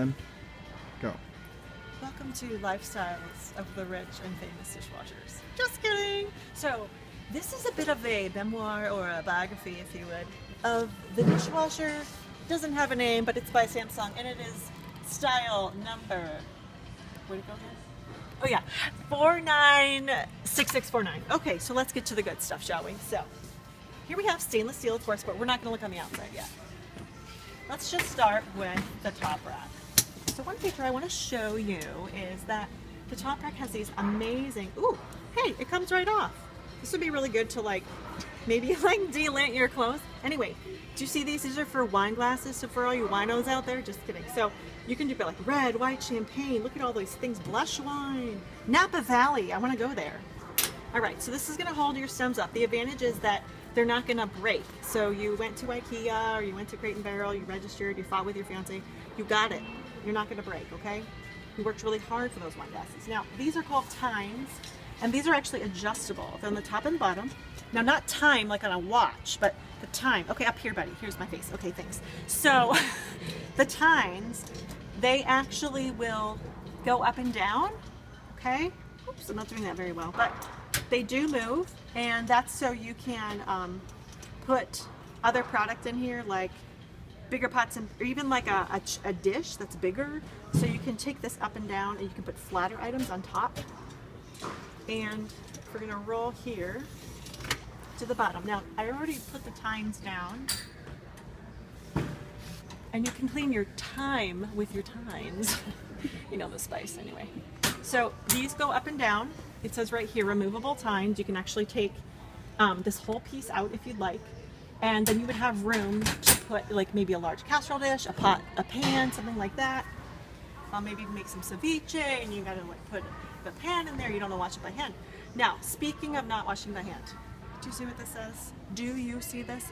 time. Go. Welcome to Lifestyles of the Rich and Famous Dishwashers. Just kidding! So, this is a bit of a memoir or a biography, if you would, of the dishwasher. Doesn't have a name, but it's by Samsung, and it is style number. Where'd it go here? Oh yeah, 496649. Okay, so let's get to the good stuff, shall we? So, here we have stainless steel, of course, but we're not going to look on the outside yet. Let's just start with the top rack. So one feature I want to show you is that the top rack has these amazing, ooh, hey, it comes right off. This would be really good to like, maybe like delint your clothes. Anyway, do you see these? These are for wine glasses, so for all you winos out there, just kidding. So you can do like red, white, champagne, look at all these things, blush wine, Napa Valley, I want to go there. All right, so this is gonna hold your stems up. The advantage is that they're not gonna break. So you went to Ikea or you went to Crate and Barrel, you registered, you fought with your fiance, you got it. You're not gonna break, okay? You worked really hard for those wine glasses. Now, these are called tines, and these are actually adjustable. They're on the top and bottom. Now, not time like on a watch, but the time. Okay, up here, buddy. Here's my face. Okay, thanks. So, the tines, they actually will go up and down, okay? Oops, I'm not doing that very well, but they do move, and that's so you can um, put other product in here, like bigger pots and or even like a, a, a, dish that's bigger. So you can take this up and down and you can put flatter items on top. And we're gonna roll here to the bottom. Now, I already put the tines down. And you can clean your time with your tines. you know the spice anyway. So these go up and down. It says right here, removable tines. You can actually take um, this whole piece out if you'd like. And then you would have room to put like maybe a large casserole dish, a pot, a pan, something like that. Uh, maybe make some ceviche and you gotta like put the pan in there. You don't know wash it by hand. Now, speaking of not washing by hand, do you see what this says? Do you see this?